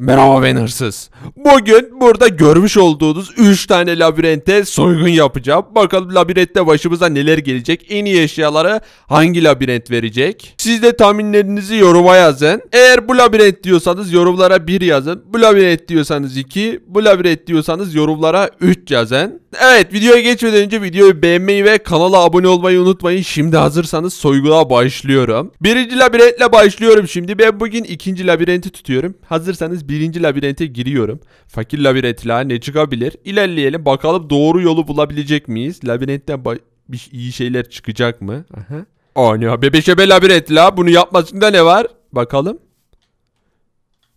Merhaba ben hırsız. Bugün burada görmüş olduğunuz 3 tane labirente soygun yapacağım. Bakalım labirentte başımıza neler gelecek. En iyi eşyaları hangi labirent verecek? Siz de tahminlerinizi yoruma yazın. Eğer bu labirent diyorsanız yorumlara 1 yazın. Bu labirent diyorsanız 2. Bu labirent diyorsanız yorumlara 3 yazın. Evet videoya geçmeden önce videoyu beğenmeyi ve kanala abone olmayı unutmayın. Şimdi hazırsanız soyguna başlıyorum. Birinci labirentle başlıyorum şimdi. Ben bugün ikinci labirenti tutuyorum. Hazırsanız birinci labirente giriyorum. Fakir labirenti ne çıkabilir? İlerleyelim bakalım doğru yolu bulabilecek miyiz? Labirentten bir iyi şeyler çıkacak mı? Aha. Ana bebeşebe labirent la. Bunu yapmasında ne var? Bakalım.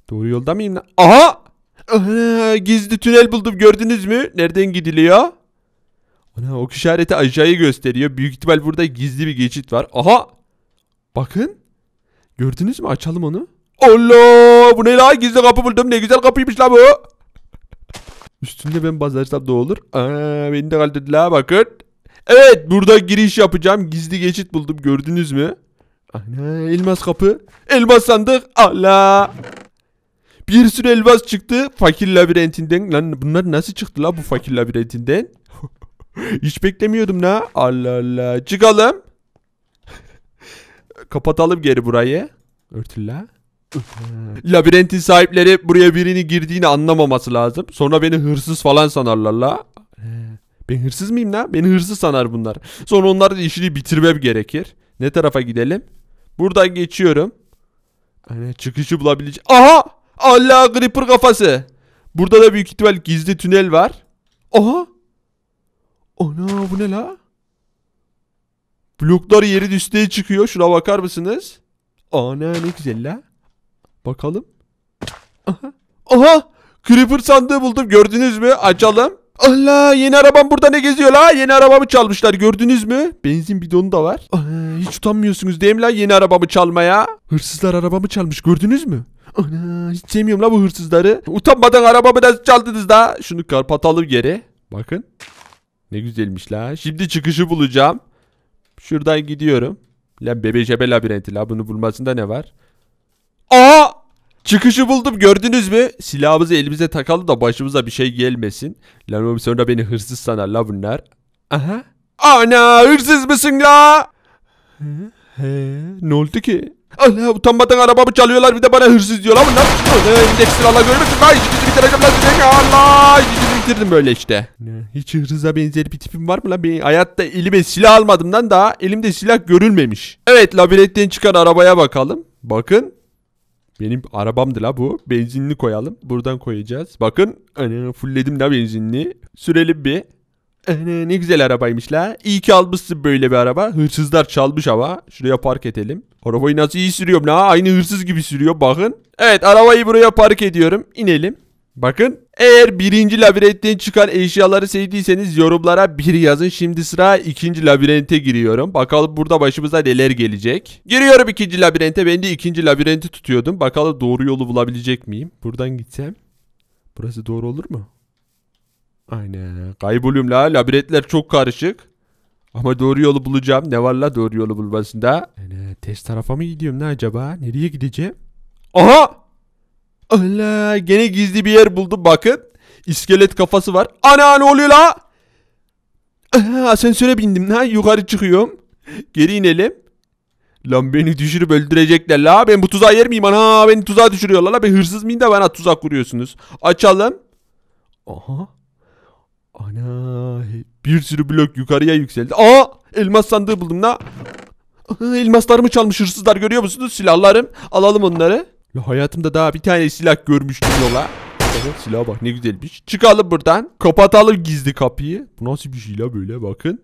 Doğru yolda mıyım lan? Aha! Ana, gizli tünel buldum gördünüz mü? Nereden gidiliyor? Ana ok işareti aşağıyı gösteriyor. Büyük ihtimal burada gizli bir geçit var. Aha! Bakın. Gördünüz mü? Açalım onu. Allah! Bu ne la? Gizli kapı buldum. Ne güzel kapıymış la bu. Üstünde ben bazarsam da olur. Aa, beni de kaldırdılar bakın. Evet burada giriş yapacağım. Gizli geçit buldum gördünüz mü? Ana elmas kapı. Elmas sandık. Allah. Bir sürü elmas çıktı. Fakir labirentinden. Lan bunlar nasıl çıktı la bu fakir labirentinden? Hiç beklemiyordum la. Allah Allah. Çıkalım. Kapatalım geri burayı. Örtül la. Labirentin sahipleri buraya birini girdiğini anlamaması lazım. Sonra beni hırsız falan sanarlar la. Ben hırsız mıyım la? Beni hırsız sanar bunlar. Sonra onların işini bitirmem gerekir. Ne tarafa gidelim? Buradan geçiyorum. Hani çıkışı bulabilecek. Aha! Allah Creeper kafası. Burada da büyük ihtimal gizli tünel var. Aha! Ana bu ne la? Bloklar yerin üstüne çıkıyor. Şuna bakar mısınız? Ana ne güzel la. Bakalım. Aha. Aha! Creeper sandığı buldum. Gördünüz mü? Açalım. Allah yeni arabam burada ne geziyor la? Yeni arabamı çalmışlar gördünüz mü? Benzin bidonu da var. Aa, hiç utanmıyorsunuz değil mi la yeni arabamı çalmaya? Hırsızlar arabamı çalmış gördünüz mü? Ana hiç sevmiyorum la bu hırsızları. Utanmadan arabamı da çaldınız da. Şunu kapatalım geri. Bakın. Ne güzelmiş la. Şimdi çıkışı bulacağım. Şuradan gidiyorum. Lan bebecebe labirenti la bunu bulmasında ne var? Aa! Çıkışı buldum gördünüz mü? Silahımızı elimize takalım da başımıza bir şey gelmesin. Lan oğlum sonra beni hırsız sanar la bunlar. Aha. Ana hırsız mısın la? He, he, ne oldu ki? Allah utanmadan arabamı çalıyorlar bir de bana hırsız diyorlar bunlar. Allah endeksini Allah görmesin. Ay işinizi bitireceğim lan size. Allah işinizi bitirdim böyle işte. Hiç hırsıza benzer bir tipim var mı lan? Ben hayatta elime silah almadımdan daha elimde silah görülmemiş. Evet labirentten çıkan arabaya bakalım. Bakın benim arabamdı la bu. Benzinli koyalım. Buradan koyacağız. Bakın. Ana fullledim la benzinli. Sürelim bir. Ana ne güzel arabaymış la. İyi ki almışsın böyle bir araba. Hırsızlar çalmış ama. Şuraya park edelim. Arabayı nasıl iyi sürüyorum la. Aynı hırsız gibi sürüyor. Bakın. Evet arabayı buraya park ediyorum. İnelim. Bakın eğer birinci labirentten çıkan eşyaları sevdiyseniz yorumlara bir yazın. Şimdi sıra ikinci labirente giriyorum. Bakalım burada başımıza neler gelecek. Giriyorum ikinci labirente. Ben de ikinci labirenti tutuyordum. Bakalım doğru yolu bulabilecek miyim? Buradan gitsem. Burası doğru olur mu? Aynen. Kayboluyorum la. Labirentler çok karışık. Ama doğru yolu bulacağım. Ne var la doğru yolu bulmasında? Yani ters tarafa mı gidiyorum ne acaba? Nereye gideceğim? Aha! Allah gene gizli bir yer buldum bakın. İskelet kafası var. Ana ne oluyor la? Aha, asansöre bindim la yukarı çıkıyorum. Geri inelim. Lan beni düşürüp öldürecekler la. Ben bu tuzağa yer miyim? Ana beni tuzağa düşürüyorlar la. Ben hırsız mıyım da bana tuzak kuruyorsunuz. Açalım. Aha. Ana bir sürü blok yukarıya yükseldi. Aa elmas sandığı buldum la. Elmaslarımı çalmış hırsızlar görüyor musunuz? Silahlarım. Alalım onları. Ya hayatımda daha bir tane silah görmüştüm yola. Evet silah bak ne güzelmiş. Çıkalım buradan. Kapatalım gizli kapıyı. Bu nasıl bir şey la böyle bakın.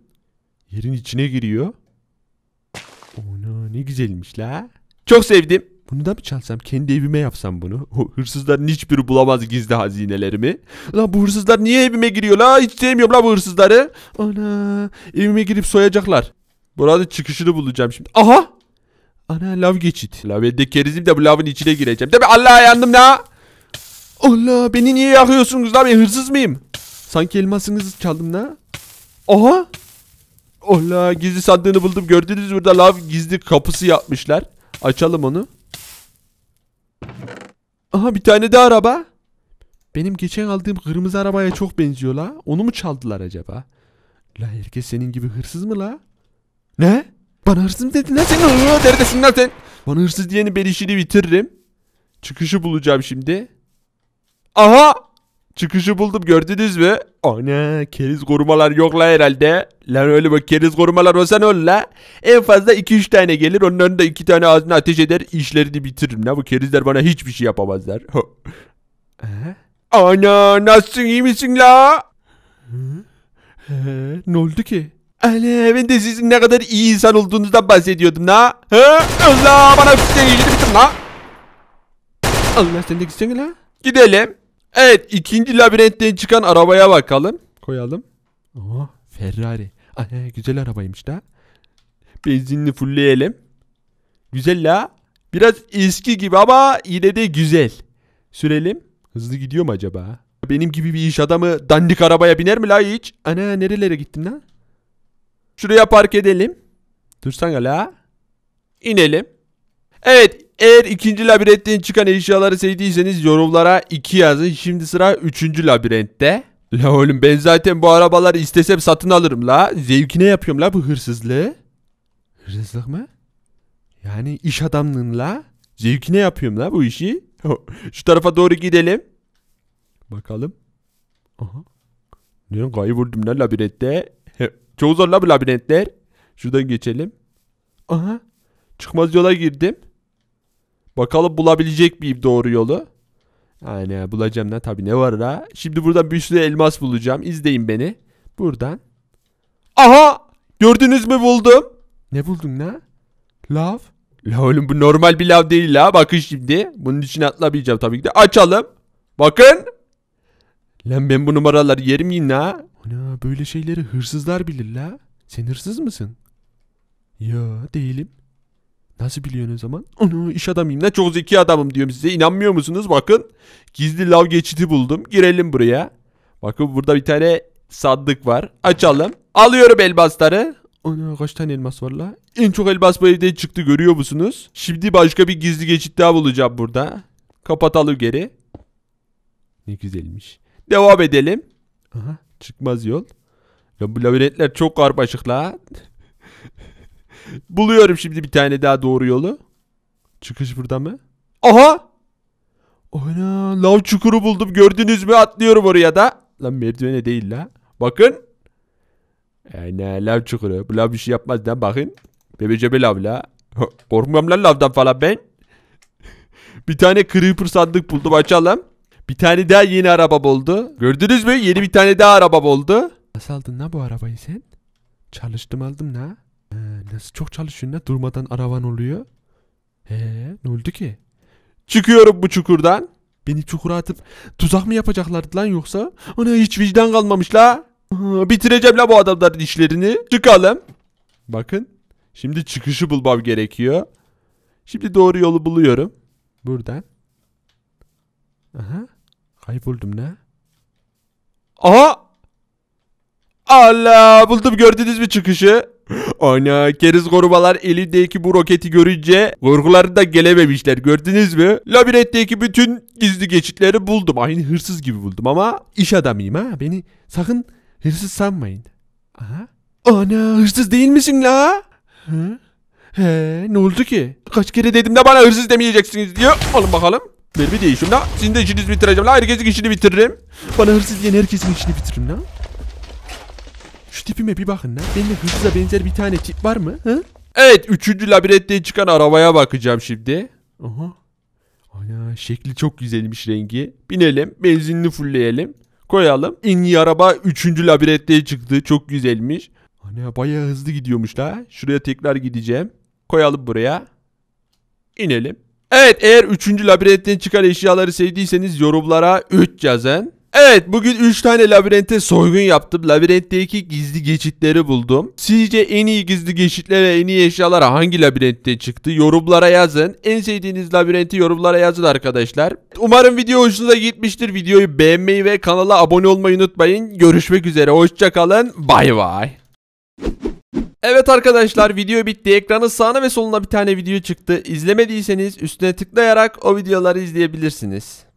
Yerin içine giriyor. Ona ne güzelmiş la. Çok sevdim. Bunu da mı çalsam? Kendi evime yapsam bunu. O hırsızların hiçbiri bulamaz gizli hazinelerimi. La bu hırsızlar niye evime giriyor la? Hiç sevmiyorum la bu hırsızları. Ana evime girip soyacaklar. Burada çıkışını bulacağım şimdi. Aha! Ana lav geçit. Lav elde kerizim de bu lavın içine gireceğim. Tabi Allah'a yandım la. Allah beni niye yakıyorsunuz la ben hırsız mıyım? Sanki elmasınızı çaldım la. Aha. Allah gizli sandığını buldum. Gördünüz burada lav gizli kapısı yapmışlar. Açalım onu. Aha bir tane de araba. Benim geçen aldığım kırmızı arabaya çok benziyor la. Onu mu çaldılar acaba? La herkes senin gibi hırsız mı la? Ne? Bana hırsız lan sen? Aa, neredesin lan sen? Bana hırsız diyeni ben işini bitiririm. Çıkışı bulacağım şimdi. Aha! Çıkışı buldum gördünüz mü? Ana keriz korumalar yok la herhalde. Lan öyle bak keriz korumalar olsa ne olur la? En fazla 2-3 tane gelir onların da 2 tane ağzına ateş eder işlerini bitiririm la. Bu kerizler bana hiçbir şey yapamazlar. Ee? Ana nasılsın iyi misin la? He, ne oldu ki? Ana ben de sizin ne kadar iyi insan olduğunuzdan bahsediyordum la. He? Allah bana sizden iyiliğini bitirin la. Allah sen de gitsene la. Gidelim. Evet ikinci labirentten çıkan arabaya bakalım. Koyalım. Aha Ferrari. Ana güzel arabaymış da. Benzinini fullleyelim. Güzel la. Biraz eski gibi ama yine de güzel. Sürelim. Hızlı gidiyor mu acaba? Benim gibi bir iş adamı dandik arabaya biner mi la hiç? Ana nerelere gittin la? Şuraya park edelim. Dursana la. İnelim. Evet eğer ikinci labirentten çıkan eşyaları sevdiyseniz yorumlara 2 yazın. Şimdi sıra üçüncü labirentte. La oğlum ben zaten bu arabaları istesem satın alırım la. Zevkine yapıyorum la bu hırsızlığı. Hırsızlık mı? Yani iş adamlığınla zevkine yapıyorum la bu işi. Şu tarafa doğru gidelim. Bakalım. Aha. Ne kayboldum lan labirentte. Çok zor la bu labirentler. Şuradan geçelim. Aha. Çıkmaz yola girdim. Bakalım bulabilecek miyim doğru yolu. Aynen bulacağım lan tabi ne var la. Şimdi buradan bir sürü elmas bulacağım. İzleyin beni. Buradan. Aha! Gördünüz mü buldum. Ne buldun la? Lav. La oğlum bu normal bir lav değil la. Bakın şimdi. Bunun içine atlamayacağım tabii ki de. Açalım. Bakın. Lan ben bu numaraları yerim yine ha. Ana böyle şeyleri hırsızlar bilir la. Sen hırsız mısın? Ya değilim. Nasıl biliyorsun o zaman? Onu iş adamıyım ne çok zeki adamım diyorum size. İnanmıyor musunuz? Bakın. Gizli lav geçidi buldum. Girelim buraya. Bakın burada bir tane sandık var. Açalım. Alıyorum elmasları. Ana kaç tane elmas var la? En çok elmas bu evden çıktı görüyor musunuz? Şimdi başka bir gizli geçit daha bulacağım burada. Kapatalım geri. Ne güzelmiş. Devam edelim. Aha çıkmaz yol. Ya bu labirentler çok karmaşık la. Buluyorum şimdi bir tane daha doğru yolu. Çıkış burada mı? Aha! Ana lav çukuru buldum gördünüz mü atlıyorum oraya da. Lan merdivene değil la. Bakın. Ana lav çukuru. Bu lav bir şey yapmaz lan bakın. Bebecebe lav la. Korkmuyorum lan lavdan falan ben. bir tane creeper sandık buldum açalım. Bir tane daha yeni araba buldu. Gördünüz mü? Yeni bir tane daha araba buldu. Nasıl aldın la bu arabayı sen? Çalıştım aldım la. Ee, nasıl çok çalışıyorsun la? Durmadan araban oluyor. Ee, ne oldu ki? Çıkıyorum bu çukurdan. Beni çukura atıp tuzak mı yapacaklardı lan yoksa? Ana hiç vicdan kalmamış la. Bitireceğim la bu adamların işlerini. Çıkalım. Bakın. Şimdi çıkışı bulmam gerekiyor. Şimdi doğru yolu buluyorum. Buradan. Kayboldum ne? Aha! Allah! Buldum gördünüz mü çıkışı? Ana keriz korumalar elindeki bu roketi görünce korkularında gelememişler gördünüz mü? Labirentteki bütün gizli geçitleri buldum. Aynı hırsız gibi buldum ama iş adamıyım ha. Beni sakın hırsız sanmayın. Aha. Ana hırsız değil misin la? Hı? He ne oldu ki? Kaç kere dedim de bana hırsız demeyeceksiniz diyor. Alın bakalım. Mermi değişim la. Sizin de işinizi bitireceğim la. Herkesin işini bitiririm. Bana hırsız diyen herkesin işini bitiririm la. Şu tipime bir bakın la. Bende hırsıza benzer bir tane tip var mı? Hı? Evet. Üçüncü labirentten çıkan arabaya bakacağım şimdi. Aha. Ana şekli çok güzelmiş rengi. Binelim. Benzinini fullleyelim. Koyalım. En iyi araba üçüncü labirentte çıktı. Çok güzelmiş. Ana bayağı hızlı gidiyormuş la. Şuraya tekrar gideceğim. Koyalım buraya. İnelim. Evet eğer 3. labirentten çıkan eşyaları sevdiyseniz yorumlara 3 yazın. Evet bugün 3 tane labirente soygun yaptım. Labirentteki gizli geçitleri buldum. Sizce en iyi gizli geçitler ve en iyi eşyalar hangi labirentte çıktı? Yorumlara yazın. En sevdiğiniz labirenti yorumlara yazın arkadaşlar. Umarım video hoşunuza gitmiştir. Videoyu beğenmeyi ve kanala abone olmayı unutmayın. Görüşmek üzere. Hoşçakalın. Bay bay. Evet arkadaşlar video bitti. Ekranın sağına ve soluna bir tane video çıktı. İzlemediyseniz üstüne tıklayarak o videoları izleyebilirsiniz.